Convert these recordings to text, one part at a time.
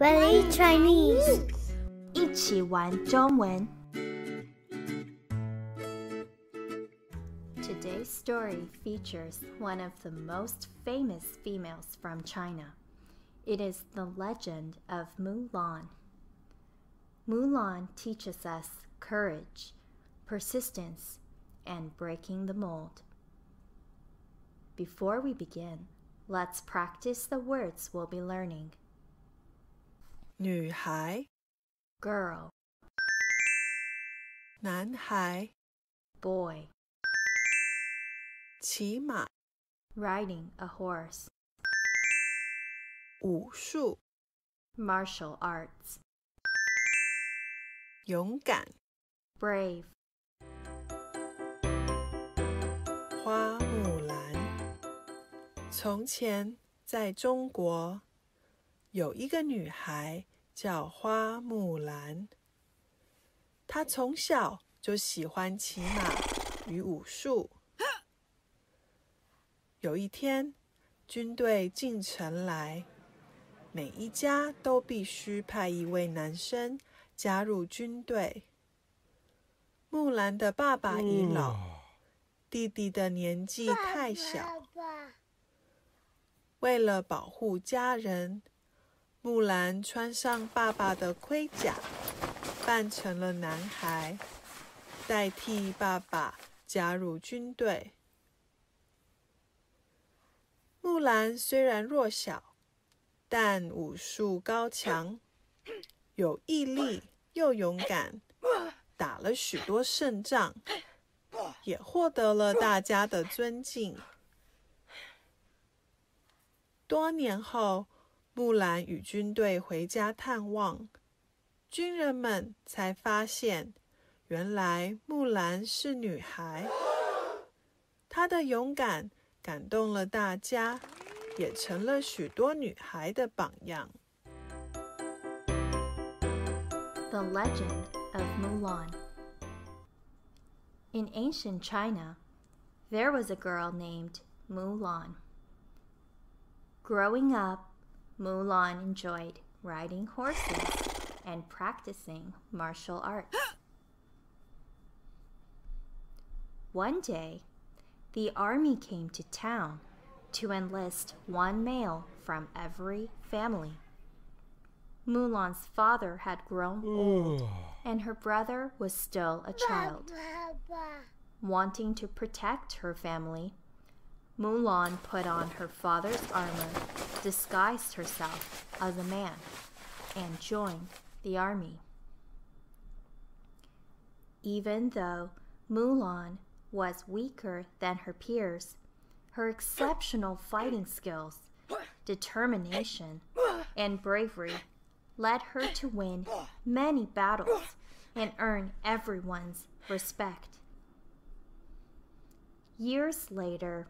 Welly Chinese，一起玩中文。Today's story features one of the most famous females from China. It is the legend of Mulan. Mulan teaches us courage, persistence, and breaking the mold. Before we begin, let's practice the words we'll be learning. 女孩、Girl, 男孩、boy, 骑马、riding a horse, 武术、martial arts, 勇敢、brave, 花木兰。从前，在中国，有一个女孩叫花木兰。她从小就喜欢骑马与武术。有一天，军队进城来，每一家都必须派一位男生加入军队。木兰的爸爸已老，弟弟的年纪太小。为了保护家人，木兰穿上爸爸的盔甲，扮成了男孩，代替爸爸加入军队。木兰虽然弱小，但武术高强，有毅力又勇敢，打了许多胜仗，也获得了大家的尊敬。多年后，木兰与军队回家探望，军人们才发现，原来木兰是女孩。她的勇敢感动了大家，也成了许多女孩的榜样。The Legend of Mulan. In ancient China, there was a girl named Mulan. Growing up, Mulan enjoyed riding horses and practicing martial arts. One day, the army came to town to enlist one male from every family. Mulan's father had grown old, and her brother was still a child. Wanting to protect her family, Mulan put on her father's armor, disguised herself as a man, and joined the army. Even though Mulan was weaker than her peers, her exceptional fighting skills, determination, and bravery led her to win many battles and earn everyone's respect. Years later,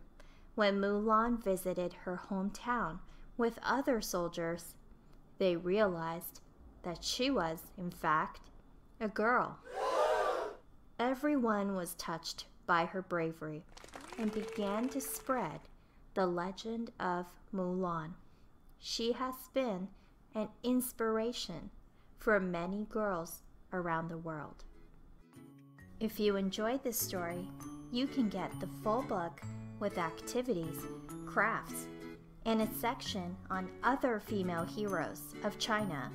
when Mulan visited her hometown with other soldiers, they realized that she was, in fact, a girl. Everyone was touched by her bravery and began to spread the legend of Mulan. She has been an inspiration for many girls around the world. If you enjoyed this story, you can get the full book with activities, crafts, and a section on other female heroes of China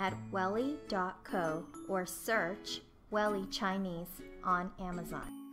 at welly.co or search Welly Chinese on Amazon.